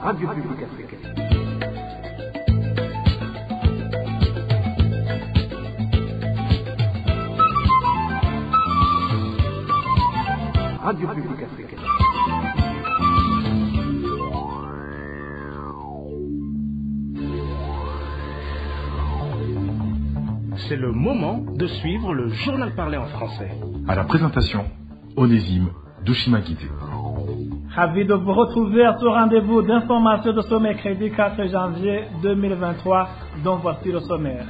Radio Publique Africaine. Radio Publique Africaine. C'est le moment de suivre le journal parlé en français. À la présentation, Onésime Dushimagite. Ravi de vous retrouver à ce rendez-vous d'information de ce mercredi 4 janvier 2023, dont voici le sommaire.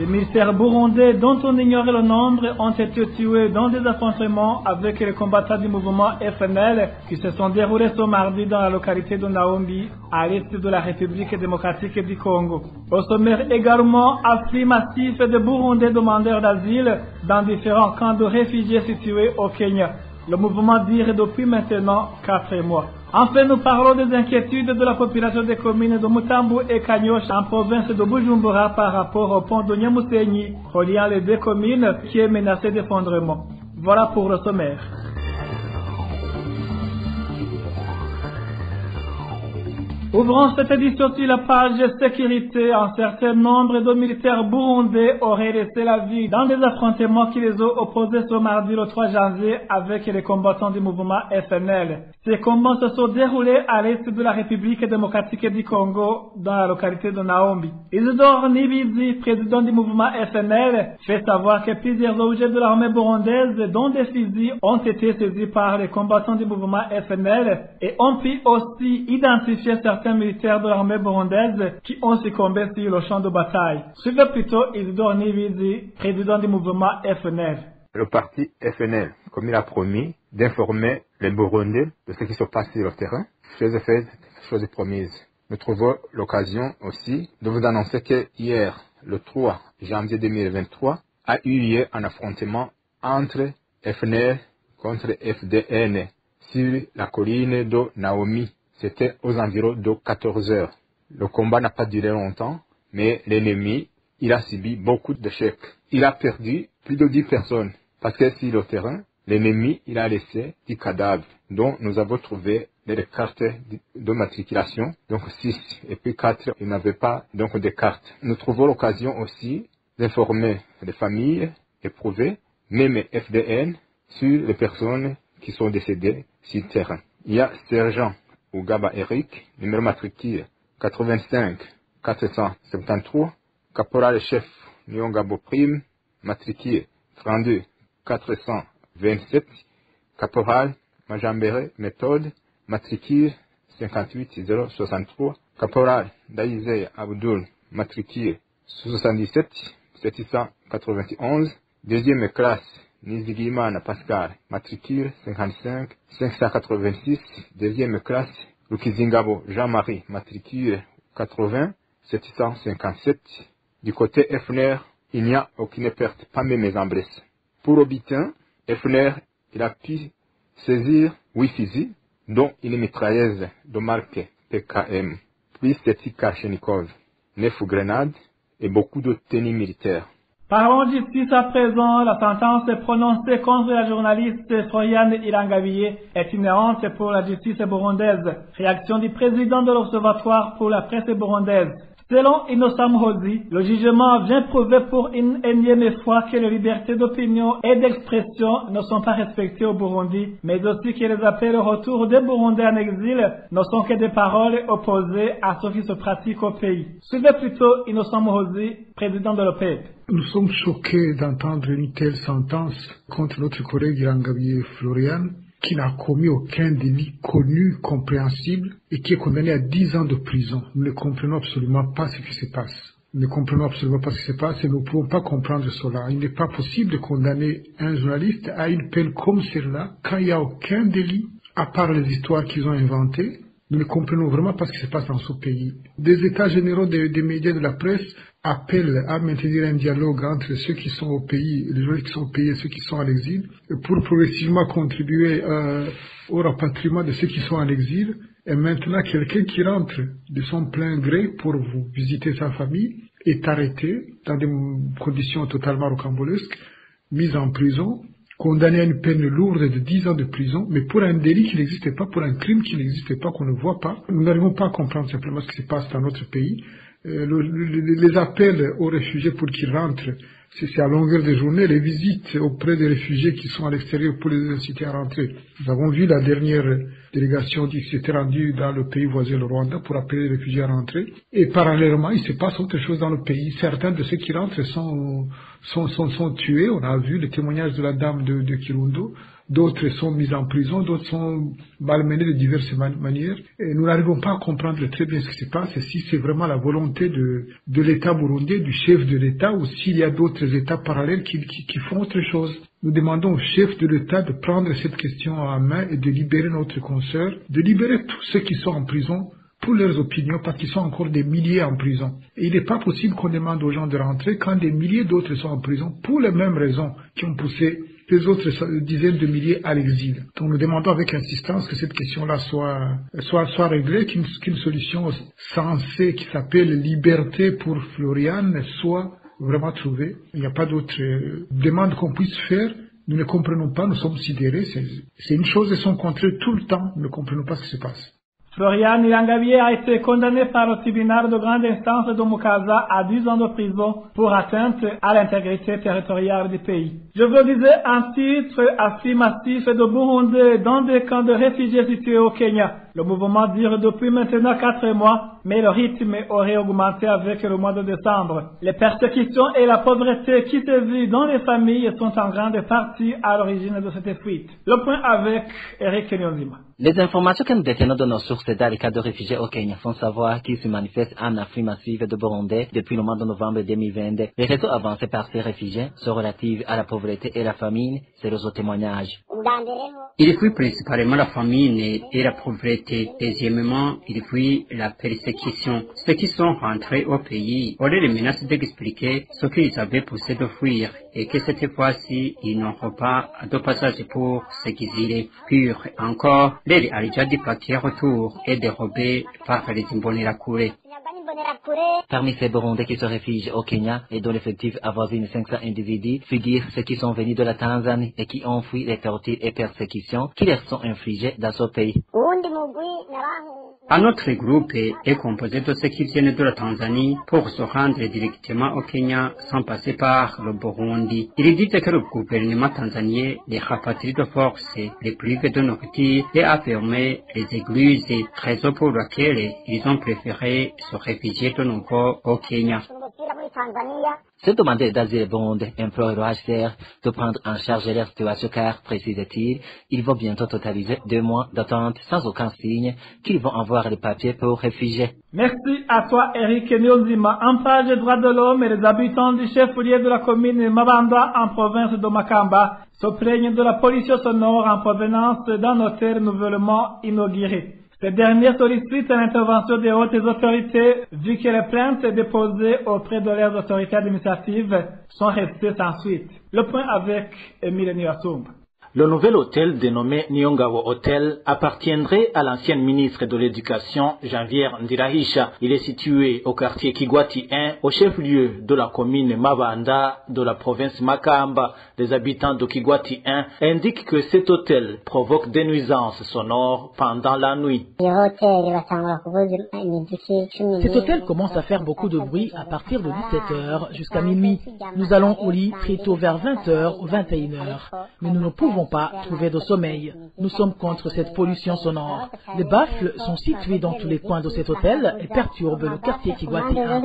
Les militaires burundais dont on ignorait le nombre ont été tués dans des affrontements avec les combattants du mouvement FNL qui se sont déroulés ce mardi dans la localité de Naombi, à l'est de la République démocratique du Congo. Au sommaire également, afflux massif de Burundais demandeurs d'asile dans différents camps de réfugiés situés au Kenya. Le mouvement dure depuis maintenant quatre mois. Enfin, nous parlons des inquiétudes de la population des communes de Mutambu et Kanyosh en province de Bujumbura par rapport au pont de Nyamusenyi, reliant les deux communes qui est menacé d'effondrement. Voilà pour le sommaire. Ouvrons cette édition sur la page sécurité. Un certain nombre de militaires burundais auraient laissé la vie dans des affrontements qui les ont opposés ce mardi le 3 janvier avec les combattants du mouvement FNL. Ces combats se sont déroulés à l'est de la République démocratique du Congo, dans la localité de Naombi. Isidore Nibizi, président du mouvement FNL, fait savoir que plusieurs objets de l'armée burundaise, dont des fusils, ont été saisis par les combattants du mouvement FNL et ont pu aussi identifier certains militaires de l'armée burundaise qui ont succombé sur le champ de bataille. Suivez plutôt Isidore Nibizi, président du mouvement FNL. Le parti FNL, comme il a promis, d'informer les Burundais de ce qui se passe sur le terrain, chose faite, chose promise. Nous trouvons l'occasion aussi de vous annoncer que hier, le 3 janvier 2023, a eu lieu un affrontement entre FNL contre FDN sur la colline de Naomi. C'était aux environs de 14 heures. Le combat n'a pas duré longtemps, mais l'ennemi, il a subi beaucoup d'échecs. Il a perdu plus de 10 personnes parce que sur le terrain, l'ennemi, il a laissé 10 cadavres dont nous avons trouvé les cartes de matriculation, donc 6, et puis 4, il n'avait pas donc de cartes. Nous trouvons l'occasion aussi d'informer les familles éprouvées, même FDN, sur les personnes qui sont décédées sur le terrain. Il y a sergent Ougaba Eric, numéro matricule 85 473, caporal chef Nyongabo Prime, matricule 32 427, caporal Majambere méthode, matricule 58063, caporal Daïze Abdul, matricule 77 791, deuxième classe Nizigimana Pascal, matricule 55 586, deuxième classe Lukizingabo Jean-Marie, matricule 80 757. Du côté FNR, il n'y a aucune perte, pas même mes embrasses. Pour Obitin, FNR, il a pu saisir 8 fusils, dont une mitrailleuse de marque PKM, puis 7 Kalachnikov, 9 grenades et beaucoup de tenues militaires. Parlons justice à présent. La sentence prononcée contre la journaliste Floriane Irangabiye est inhérente pour la justice burundaise. Réaction du président de l'Observatoire pour la presse burundaise. Selon Innocent Mohozi, le jugement vient prouver pour une énième fois que les libertés d'opinion et d'expression ne sont pas respectées au Burundi, mais aussi que les appels au retour des Burundais en exil ne sont que des paroles opposées à ce qui se pratique au pays. Suivez plutôt Innocent Mohozi, président de l'OPEP. Nous sommes choqués d'entendre une telle sentence contre notre collègue Irangabiye Florian, qui n'a commis aucun délit connu, compréhensible, et qui est condamné à 10 ans de prison. Nous ne comprenons absolument pas ce qui se passe. Nous ne comprenons absolument pas ce qui se passe et nous ne pouvons pas comprendre cela. Il n'est pas possible de condamner un journaliste à une peine comme celle-là quand il n'y a aucun délit, à part les histoires qu'ils ont inventées. Nous ne comprenons vraiment pas ce qui se passe dans ce pays. Des états généraux des médias de la presse appellent à maintenir un dialogue entre ceux qui sont au pays, les journalistes qui sont au pays et ceux qui sont à l'exil, pour progressivement contribuer euh, au rapatriement de ceux qui sont à l'exil. Et maintenant, quelqu'un qui rentre de son plein gré pour vous visiter sa famille est arrêté dans des conditions totalement rocambolesques, mis en prison, condamnés à une peine lourde de 10 ans de prison, mais pour un délit qui n'existait pas, pour un crime qui n'existait pas, qu'on ne voit pas. Nous n'arrivons pas à comprendre simplement ce qui se passe dans notre pays. Euh, le- le- les appels aux réfugiés pour qu'ils rentrent, c'est à longueur de journée, les visites auprès des réfugiés qui sont à l'extérieur pour les inciter à rentrer. Nous avons vu la dernière délégation qui s'était rendue dans le pays voisin, le Rwanda, pour appeler les réfugiés à rentrer. Et parallèlement, il se passe autre chose dans le pays. Certains de ceux qui rentrent sont, sont, sont, sont tués. On a vu le témoignage de la dame de, de Kirundo. D'autres sont mis en prison, d'autres sont malmenés de diverses man- manières. Et nous n'arrivons pas à comprendre très bien ce qui se passe et si c'est vraiment la volonté de, de l'État burundais, du chef de l'État, ou s'il y a d'autres États parallèles qui, qui, qui font autre chose. Nous demandons au chef de l'État de prendre cette question en main et de libérer notre consoeur, de libérer tous ceux qui sont en prison pour leurs opinions parce qu'ils sont encore des milliers en prison. Et il n'est pas possible qu'on demande aux gens de rentrer quand des milliers d'autres sont en prison pour les mêmes raisons qui ont poussé les autres so- dizaines de milliers à l'exil. Donc nous demandons avec insistance que cette question-là soit, soit, soit réglée, qu'une qu'une solution sensée qui s'appelle liberté pour Floriane soit vraiment trouvée. Il n'y a pas d'autre euh, demande qu'on puisse faire. Nous ne comprenons pas, nous sommes sidérés. C'est une chose et son contraire tout le temps. Nous ne comprenons pas ce qui se passe. Florian Ilangavier a été condamné par le tribunal de grande instance de Mukaza à 10 ans de prison pour atteinte à l'intégrité territoriale du pays. Je vous disais un titre affirmatif de Burundi dans des camps de réfugiés situés au Kenya. Le mouvement dure depuis maintenant quatre mois, mais le rythme aurait augmenté avec le mois de décembre. Les persécutions et la pauvreté qui se vivent dans les familles sont en grande partie à l'origine de cette fuite. Le point avec Eric Nyonzima. Les informations que nous détenons de nos sources dans les cas de réfugiés au Kenya font savoir qu'ils se manifestent en Afrique massive de Burundi depuis le mois de novembre 2022. Les réseaux avancés par ces réfugiés sont relatifs à la pauvreté et la famine, c'est le témoignage. Il fuit principalement la famine et la pauvreté. Deuxièmement, il fuit la persécution. Ceux qui sont rentrés au pays auraient les menaces d'expliquer ce qu'ils avaient poussé de fuir et que cette fois-ci, ils n'auront pas de passage pour s'exiler. Puis encore, les Alija du paquet retour est dérobé par les Imbonerakure. Parmi ces Burundais qui se réfugient au Kenya et dont l'effectif avoisine 500 individus figurent ceux qui sont venus de la Tanzanie et qui ont fui les tortures et persécutions qui leur sont infligées dans ce pays. Un autre groupe est composé de ceux qui viennent de la Tanzanie pour se rendre directement au Kenya sans passer par le Burundi. Il dit que le gouvernement tanzanien les rapatrie de force, les prive de nourriture et a fermé les églises, raison pour laquelle ils ont préféré se réfugier de nouveau au Kenya. Ces demandeurs d'asile burundais implorent le HCR de prendre en charge leur situation car, précise-t-il, ils vont bientôt totaliser deux mois d'attente sans aucun signe qu'ils vont avoir les papiers pour réfugiés. Merci à toi, Eric Nyonzima. En page des droits de l'homme, les habitants du chef-lieu de la commune Mabanda en province de Makamba se plaignent de la pollution sonore en provenance d'un hôtel nouvellement inauguré. Ces derniers sollicitent l'intervention des hautes autorités vu que les plaintes déposées auprès de leurs autorités administratives sont restées sans suite. Le point avec Emile Niasumba. Le nouvel hôtel dénommé Nyongabo Hotel appartiendrait à l'ancienne ministre de l'Éducation, Janvière Ndirahisha. Il est situé au quartier Kigwati 1, au chef-lieu de la commune Mabanda de la province Makamba. Les habitants de Kigwati 1 indiquent que cet hôtel provoque des nuisances sonores pendant la nuit. Cet hôtel commence à faire beaucoup de bruit à partir de 17h jusqu'à minuit. Nous allons au lit très tôt vers 20h ou 21h. Mais nous ne pouvons pas trouver de sommeil. Nous sommes contre cette pollution sonore. Les baffles sont situés dans tous les coins de cet hôtel et perturbent le quartier Kigwati 1.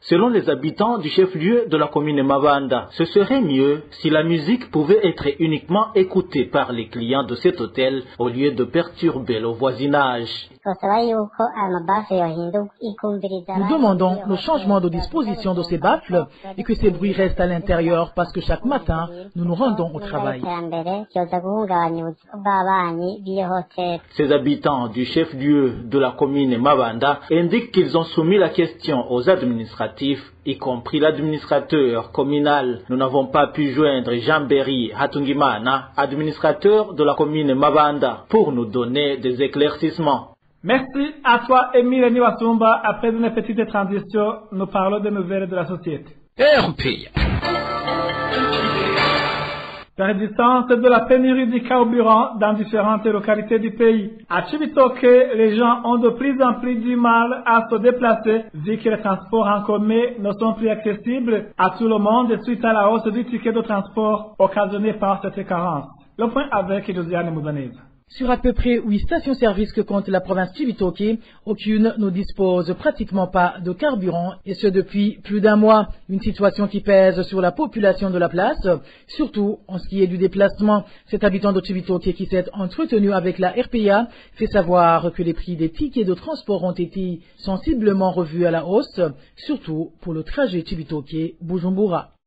Selon les habitants du chef-lieu de la commune Mabanda, ce serait mieux si la musique pouvait être uniquement écoutée par les clients de cet hôtel au lieu de perturber le voisinage. Nous demandons le changement de disposition de ces baffles et que ces bruits restent à l'intérieur parce que chaque matin, nous nous rendons au travail. Ces habitants du chef-lieu de la commune Mabanda indiquent qu'ils ont soumis la question aux administratifs, y compris l'administrateur communal. Nous n'avons pas pu joindre Jean-Berry Hatungimana, administrateur de la commune Mabanda, pour nous donner des éclaircissements. Merci à toi, Emile Niwasumba. Après une petite transition, nous parlons des nouvelles de la société. RPA. Persistance de la pénurie du carburant dans différentes localités du pays. À Chibitoke, les gens ont de plus en plus du mal à se déplacer vu que les transports en commun ne sont plus accessibles à tout le monde suite à la hausse du ticket de transport occasionnée par cette carence. Le point avec Josiane Moudaneza. Sur à peu près huit stations-service que compte la province Chibitoke, aucune ne dispose pratiquement pas de carburant, et ce depuis plus d'un mois. Une situation qui pèse sur la population de la place, surtout en ce qui est du déplacement. Cet habitant de Chibitoke qui s'est entretenu avec la RPA fait savoir que les prix des tickets de transport ont été sensiblement revus à la hausse, surtout pour le trajet Chibitoke-Bujumbura.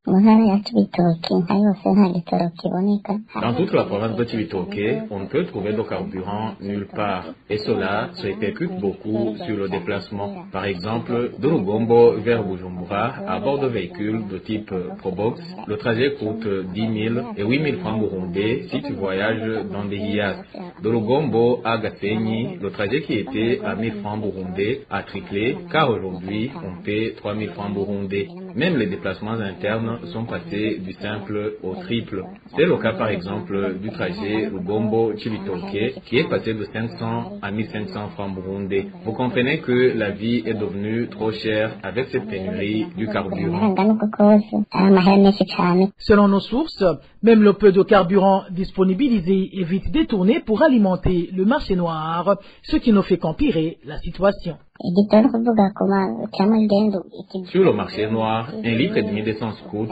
Dans toute la province de Chibitoke, on ne peut trouver de carburant nulle part. Et cela se répercute beaucoup sur le déplacement. Par exemple, de Lugombo vers Bujumbura, à bord de véhicules de type Probox, le trajet coûte 10 000 et 8 000 francs burundais si tu voyages dans des IAS. De Lugombo à Gasenyi, le trajet qui était à 1000 francs burundais a triplé, car aujourd'hui, on paie 3 000 francs burundais. Même les déplacements internes sont passés du simple au triple. C'est le cas par exemple du trajet Lugombo-Chibitoke qui est passé de 500 à 1500 francs burundais. Vous comprenez que la vie est devenue trop chère avec cette pénurie du carburant. Selon nos sources, même le peu de carburant disponibilisé est vite détourné pour alimenter le marché noir, ce qui ne fait qu'empirer la situation. Sur le marché noir, un litre et demi d'essence coûte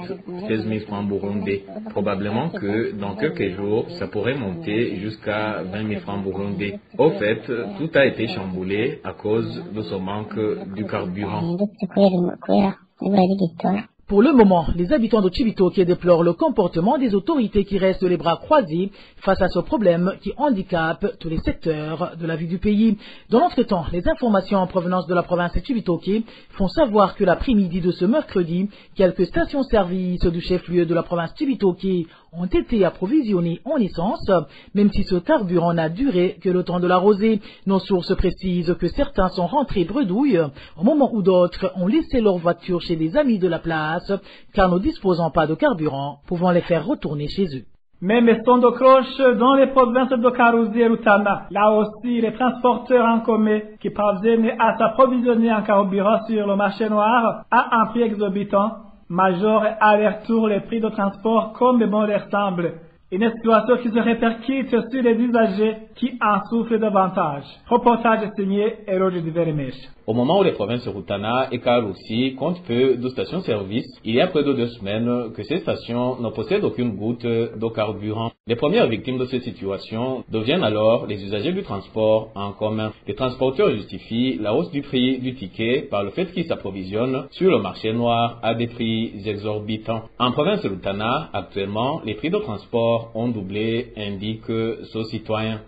16 000 francs burundais. Probablement que dans quelques jours, ça pourrait monter jusqu'à 20 000 francs burundais. Au fait, tout a été chamboulé à cause de ce manque du carburant. Pour le moment, les habitants de Chibitoke déplorent le comportement des autorités qui restent les bras croisés face à ce problème qui handicape tous les secteurs de la vie du pays. Dans l'entretemps, les informations en provenance de la province de Chibitoke font savoir que l'après-midi de ce mercredi, quelques stations-service du chef-lieu de la province Chibitoke ont été approvisionnées en essence, même si ce carburant n'a duré que le temps de la rosée. Nos sources précisent que certains sont rentrés bredouilles au moment où d'autres ont laissé leur voiture chez des amis de la place, car ne disposant pas de carburant, pouvant les faire retourner chez eux. Même son de cloche dans les provinces de Karouzi et Rutana. Là aussi, les transporteurs en commun qui parviennent à s'approvisionner en carburant sur le marché noir à un prix exorbitant major et aller-retour les prix de transport comme bon leur semble. Une situation qui se répercute sur les usagers qui en souffrent davantage. Reportage signé Eroge de Veremesh. Au moment où les provinces Rutana et Karoussi comptent peu de stations-service, il y a près de deux semaines que ces stations ne possèdent aucune goutte de carburant. Les premières victimes de cette situation deviennent alors les usagers du transport en commun. Les transporteurs justifient la hausse du prix du ticket par le fait qu'ils s'approvisionnent sur le marché noir à des prix exorbitants. En province Rutana, actuellement, les prix de transport ont doublé, indique ce citoyen.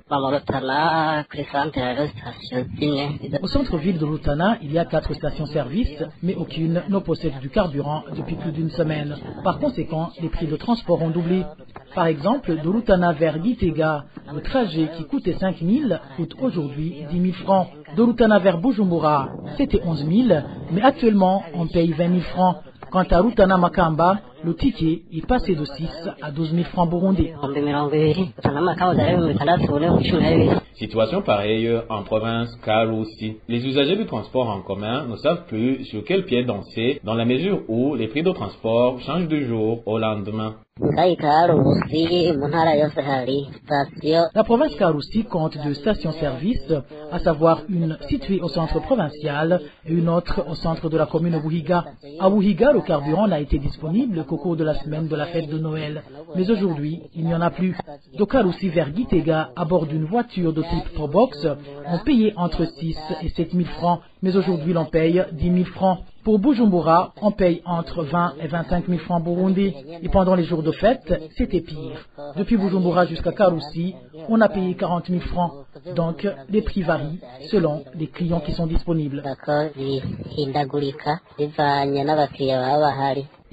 Au centre-ville de Rutana, il y a quatre stations-service, mais aucune ne possède du carburant depuis plus d'une semaine. Par conséquent, les prix de transport ont doublé. Par exemple, de Rutana vers Gitega, le trajet qui coûtait 5 000 coûte aujourd'hui 10 000 francs. De Rutana vers Bujumbura, c'était 11 000, mais actuellement, on paye 20 000 francs. Quant à Rutana Makamba, le ticket est passé de 6 à 12 000 francs burundais. Situation pareille en province Karoussi. Les usagers du transport en commun ne savent plus sur quel pied danser dans la mesure où les prix de transport changent du jour au lendemain. La province Karoussi compte deux stations-service, à savoir une située au centre provincial et une autre au centre de la commune Bouhiga. À Bouhiga, le carburant n'a été disponible qu'au cours de la semaine de la fête de Noël. Mais aujourd'hui, il n'y en a plus. De Karoussi vers Gitega, à bord d'une voiture de type Probox, on payait entre 6 et 7 000 francs, mais aujourd'hui l'on paye 10 000 francs. Pour Bujumbura, on paye entre 20 et 25 000 francs burundais. Et pendant les jours de fête, c'était pire. Depuis Bujumbura jusqu'à Karoussi, on a payé 40 000 francs. Donc, les prix varient selon les clients qui sont disponibles.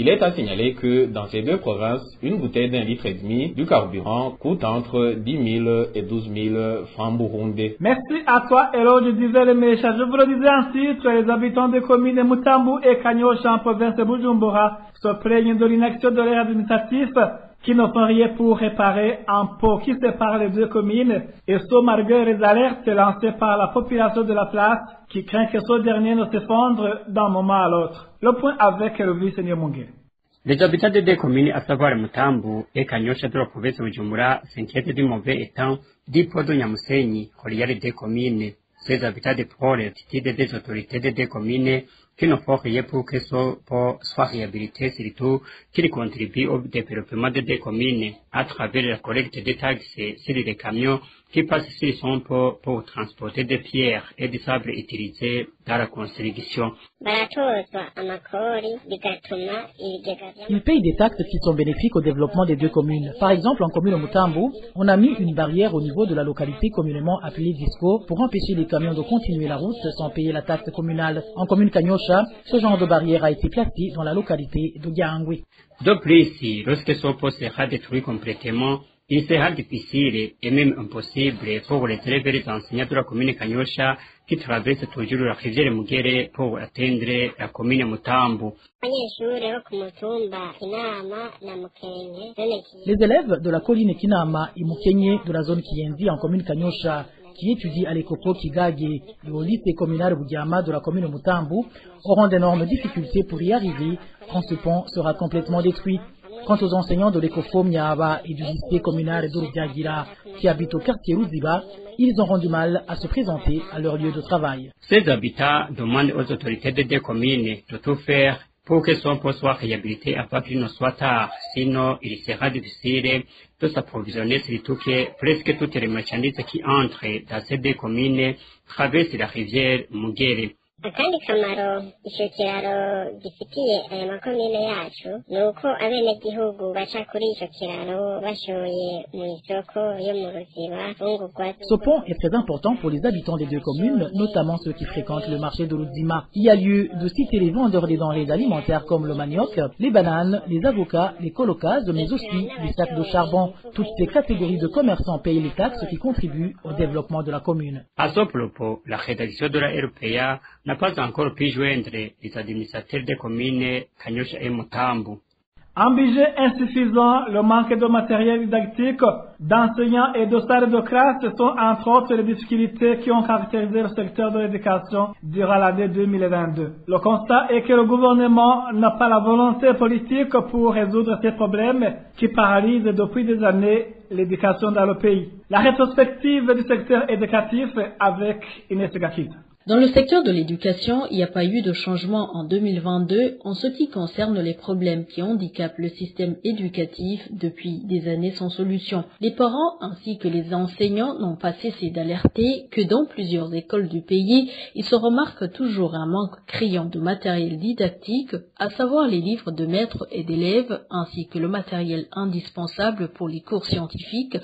Il est à signaler que dans ces deux provinces, une bouteille d'un litre et demi du carburant coûte entre 10 000 et 12 000 francs burundais. Merci à toi, Héros du Dizel Mécha. Je vous le disais en titre, les habitants des communes Mutambu et Kanyosha en province de Bujumbura se plaignent de l'inaction de l'air administratif qui ne font rien pour réparer un pont qui sépare les deux communes et ce malgré les alertes lancées par la population de la place qui craint que ce dernier ne s'effondre d'un moment à l'autre. Le point avec le vice-seigneur Mungere. Les habitants des deux communes, à savoir Mutambu et Kanyosha de la province de Bujumbura, s'inquiètent du mauvais état du pont de Nyamusenyi, relié les deux communes. Ces habitants déplorent l'attitude des autorités des communes qui ne font rien pour que ce pont soit réhabilité, surtout qu'il contribue au développement des communes à travers la collecte des taxes sur les camions qui passent sur son pont pour transporter des pierres et des sables utilisés dans la construction. Ils payent des taxes qui sont bénéfiques au développement des deux communes. Par exemple, en commune Mutambu, on a mis une barrière au niveau de la localité communément appelée Disco pour empêcher les camions de continuer la route sans payer la taxe communale. En commune Kanyosha, ce genre de barrière a été placé dans la localité de Gyangwe. De plus, lorsque ce pont sera détruit complètement, il sera difficile et même impossible pour les élèves et les enseignants de la commune Kanyosha qui traversent toujours la rivière Mugere pour atteindre la commune Mutambu. Les élèves de la colline Kinama et Mukenye de la zone Kiyenzi en commune Kanyosha qui étudient à l'écopo Kigage et au lycée communal Boudiama de la commune Mutambu auront d'énormes difficultés pour y arriver quand ce pont sera complètement détruit. Quant aux enseignants de l'écofo Miaba et du lycée communal d'Urdiagira qui habitent au quartier Ruziba, ils auront du mal à se présenter à leur lieu de travail. Ces habitants demandent aux autorités des deux communes de tout faire pour que son pont soit réhabilité avant qu'il ne soit tard. Sinon, il sera difficile de s'approvisionner, surtout que presque toutes les marchandises qui entrent dans ces deux communes traversent la rivière Mugere. Ce pont est très important pour les habitants des deux communes, notamment ceux qui fréquentent le marché de l'Ouzima. Il y a lieu de citer les vendeurs des denrées alimentaires comme le manioc, les bananes, les avocats, les colocases, mais aussi les sacs de charbon. Toutes ces catégories de commerçants payent les taxes qui contribuent au développement de la commune. À ce propos, la rédaction de la RPA n'a pas encore pu joindre les administrateurs Kanyosha et insuffisant, le manque de matériel didactique, d'enseignants et de salles de classe sont entre autres les difficultés qui ont caractérisé le secteur de l'éducation durant l'année 2022. Le constat est que le gouvernement n'a pas la volonté politique pour résoudre ces problèmes qui paralysent depuis des années l'éducation dans le pays. La rétrospective du secteur éducatif avec Inès Gakit. Dans le secteur de l'éducation, il n'y a pas eu de changement en 2022 en ce qui concerne les problèmes qui handicapent le système éducatif depuis des années sans solution. Les parents ainsi que les enseignants n'ont pas cessé d'alerter que dans plusieurs écoles du pays, il se remarque toujours un manque criant de matériel didactique, à savoir les livres de maîtres et d'élèves ainsi que le matériel indispensable pour les cours scientifiques,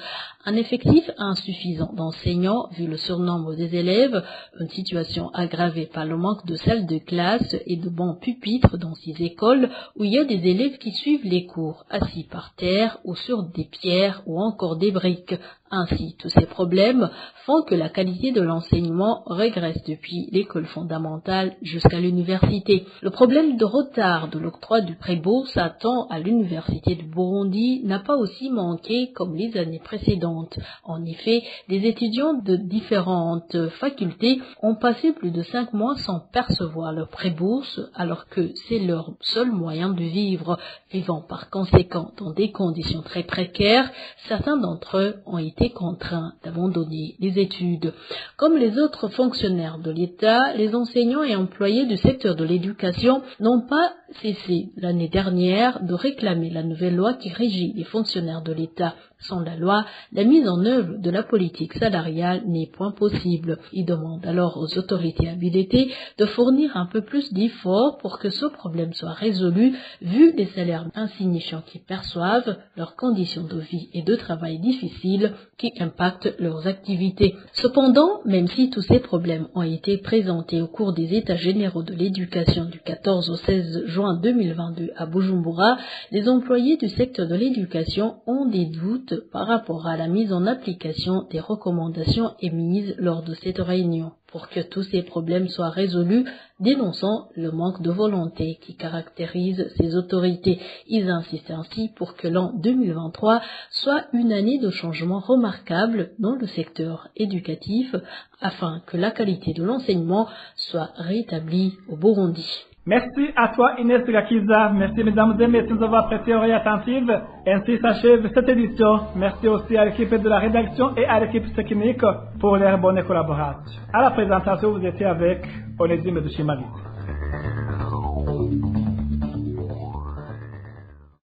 un effectif insuffisant d'enseignants vu le surnombre des élèves, une situation aggravée par le manque de salles de classe et de bancs pupitres dans ces écoles où il y a des élèves qui suivent les cours assis par terre ou sur des pierres ou encore des briques. Ainsi, tous ces problèmes font que la qualité de l'enseignement régresse depuis l'école fondamentale jusqu'à l'université. Le problème de retard de l'octroi du pré-bourse tant à l'université du Burundi n'a pas aussi manqué comme les années précédentes. En effet, des étudiants de différentes facultés ont passé plus de cinq mois sans percevoir leur pré-bourse alors que c'est leur seul moyen de vivre, vivant par conséquent dans des conditions très précaires. Certains d'entre eux ont été contraints d'abandonner les études. Comme les autres fonctionnaires de l'État, les enseignants et employés du secteur de l'éducation n'ont pas cessé l'année dernière de réclamer la nouvelle loi qui régit les fonctionnaires de l'État. Sans la loi, la mise en œuvre de la politique salariale n'est point possible. Ils demandent alors aux autorités habilitées de fournir un peu plus d'efforts pour que ce problème soit résolu, vu les salaires insignifiants qu'ils perçoivent, leurs conditions de vie et de travail difficiles qui impactent leurs activités. Cependant, même si tous ces problèmes ont été présentés au cours des États généraux de l'éducation du 14 au 16 juin juin 2022 à Bujumbura, les employés du secteur de l'éducation ont des doutes par rapport à la mise en application des recommandations émises lors de cette réunion pour que tous ces problèmes soient résolus, dénonçant le manque de volonté qui caractérise ces autorités. Ils insistent ainsi pour que l'an 2023 soit une année de changement remarquable dans le secteur éducatif afin que la qualité de l'enseignement soit rétablie au Burundi. Merci à toi Inès Gakiza. Merci mesdames et messieurs d'avoir prêté oreille attentive. Ainsi s'achève cette édition. Merci aussi à l'équipe de la rédaction et à l'équipe technique pour leur bonne collaboration. À la présentation, vous étiez avec Onésime de Chimali.